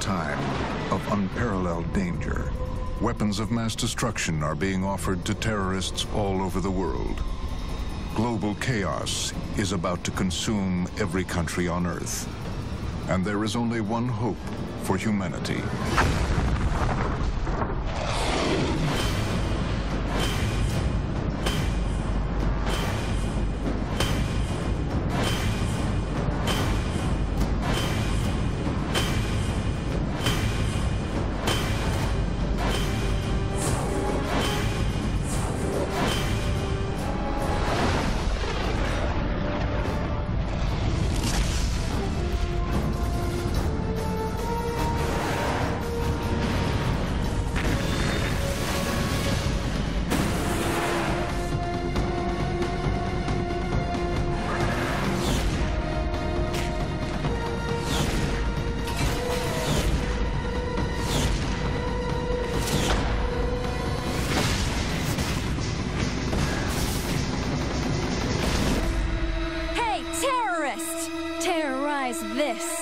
time of unparalleled danger. Weapons of mass destruction are being offered to terrorists all over the world. Global chaos is about to consume every country on Earth. And there is only one hope for humanity. This!